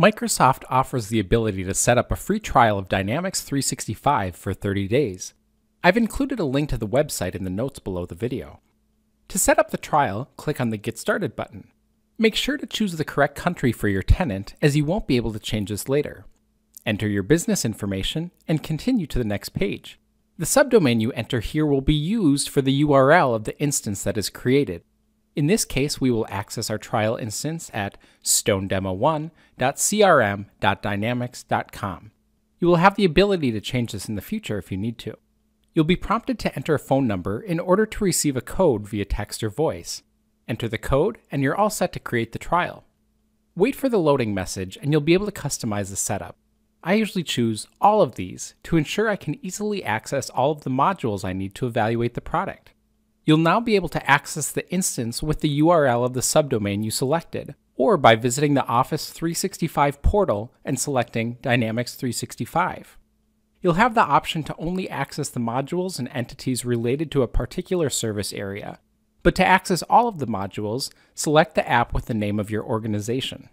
Microsoft offers the ability to set up a free trial of Dynamics 365 for 30 days. I've included a link to the website in the notes below the video. To set up the trial, click on the Get Started button. Make sure to choose the correct country for your tenant as you won't be able to change this later. Enter your business information and continue to the next page. The subdomain you enter here will be used for the URL of the instance that is created. In this case, we will access our trial instance at stonedemo1.crm.dynamics.com. You will have the ability to change this in the future if you need to. You'll be prompted to enter a phone number in order to receive a code via text or voice. Enter the code, and you're all set to create the trial. Wait for the loading message, and you'll be able to customize the setup. I usually choose all of these to ensure I can easily access all of the modules I need to evaluate the product. You'll now be able to access the instance with the URL of the subdomain you selected, or by visiting the Office 365 portal and selecting Dynamics 365. You'll have the option to only access the modules and entities related to a particular service area, but to access all of the modules, select the app with the name of your organization.